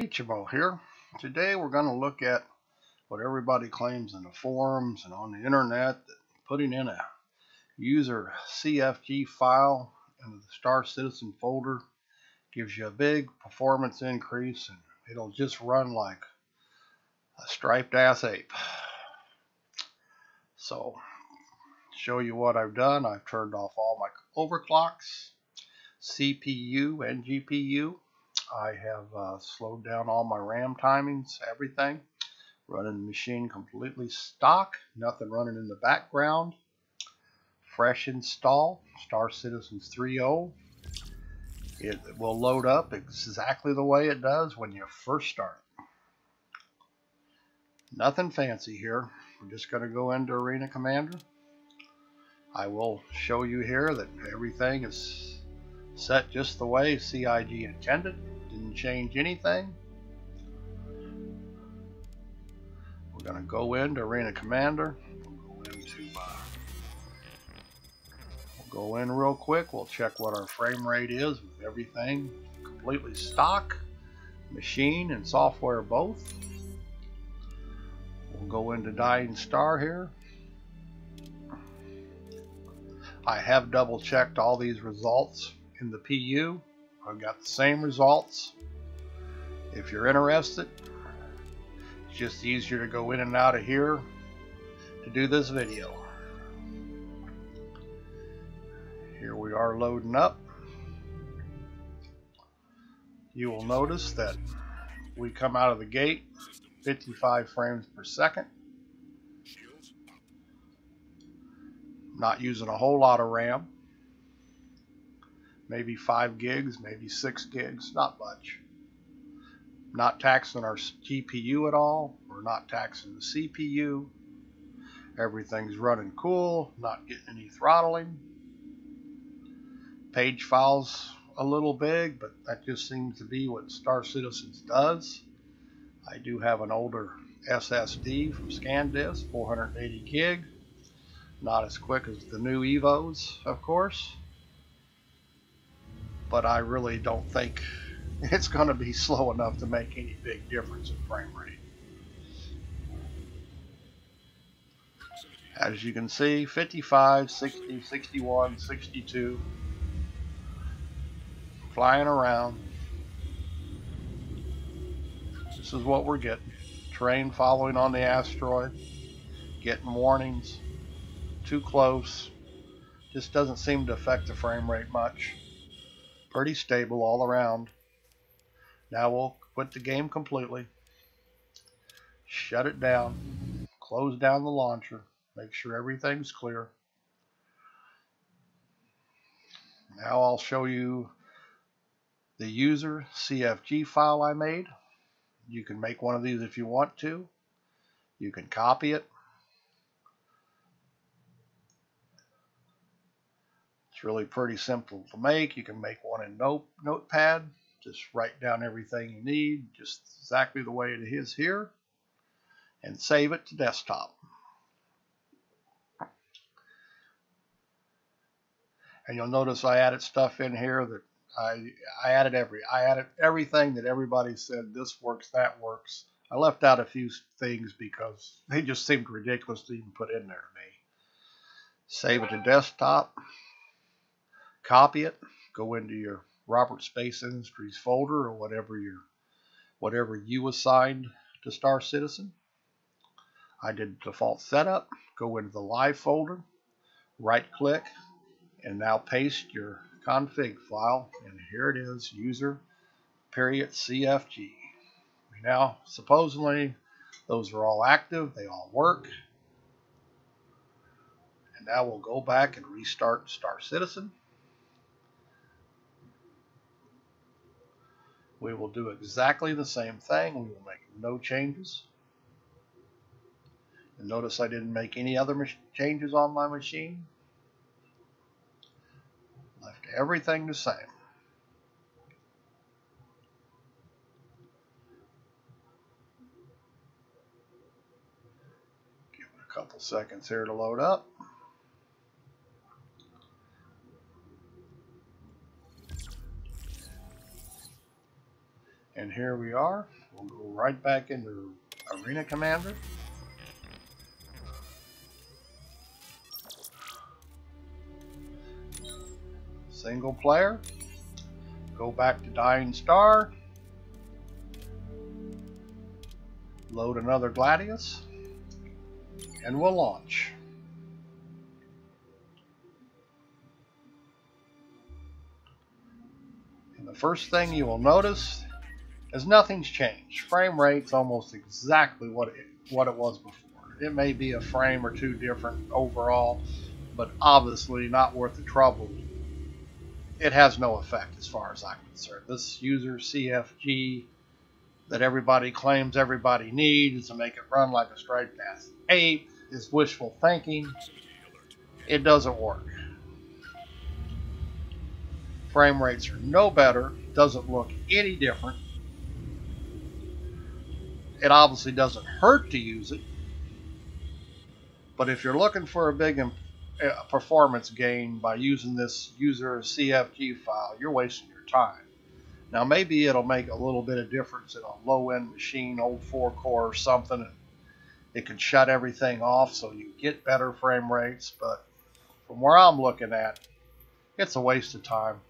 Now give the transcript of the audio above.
Eychimo here. Today we're going to look at what everybody claims in the forums and on the internet that putting in a user CFG file into the Star Citizen folder gives you a big performance increase and it'll just run like a striped ass ape. So, show you what I've done. I've turned off all my overclocks, CPU and GPU. I have uh, slowed down all my RAM timings, everything. Running the machine completely stock, nothing running in the background. Fresh install, Star Citizens 3.0. It will load up exactly the way it does when you first start. Nothing fancy here. We're just going to go into Arena Commander. I will show you here that everything is set just the way CIG intended. Didn't change anything. We're going to go into Arena Commander. Go we'll go in real quick. We'll check what our frame rate is with everything completely stock, machine and software both. We'll go into Dying Star here. I have double checked all these results in the PU. I've got the same results. If you're interested, it's just easier to go in and out of here to do this video. Here we are loading up. You will notice that we come out of the gate 55 frames per second. Not using a whole lot of RAM. Maybe 5 gigs, maybe 6 gigs, not much. Not taxing our GPU at all. We're not taxing the CPU. Everything's running cool, not getting any throttling. Page files a little big, but that just seems to be what Star Citizens does. I do have an older SSD from SanDisk, 480 gig. Not as quick as the new Evos, of course. But I really don't think it's going to be slow enough to make any big difference in frame rate. As you can see, 55, 60, 61, 62, flying around. This is what we're getting. Train following on the asteroid, getting warnings, too close. Just doesn't seem to affect the frame rate much. Pretty stable all around. Now we'll quit the game completely. Shut it down. Close down the launcher. Make sure everything's clear. Now I'll show you the user CFG file I made. You can make one of these if you want to. You can copy it. It's really pretty simple to make. You can make one in Note, Notepad. Just write down everything you need, just exactly the way it is here, and save it to desktop. And you'll notice I added stuff in here that I I added every I added everything that everybody said this works that works. I left out a few things because they just seemed ridiculous to even put in there to me. Save it to desktop, copy it, go into your Robert Space Industries folder or whatever your whatever you assigned to Star Citizen. I did default setup, go into the live folder, right click, and now paste your config file and here it is user period CFG. Now supposedly those are all active, they all work. And now we'll go back and restart Star Citizen. We will do exactly the same thing. We will make no changes. And notice I didn't make any other changes on my machine. Left everything the same. Give it a couple seconds here to load up. And here we are. We'll go right back into Arena Commander. Single player. Go back to Dying Star. Load another Gladius. And we'll launch. And the first thing you will notice is nothing's changed. Frame rate's almost exactly what it, what it was before. It may be a frame or two different overall, but obviously not worth the trouble. It has no effect as far as I'm concerned. This user CFG that everybody claims everybody needs to make it run like a straight path 8 is wishful thinking. It doesn't work. Frame rates are no better, doesn't look any different. It obviously doesn't hurt to use it. But if you're looking for a big performance gain by using this user CFG file, you're wasting your time. Now maybe it'll make a little bit of difference in a low-end machine, old four core or something. And it can shut everything off so you get better frame rates, but from where I'm looking at, it's a waste of time.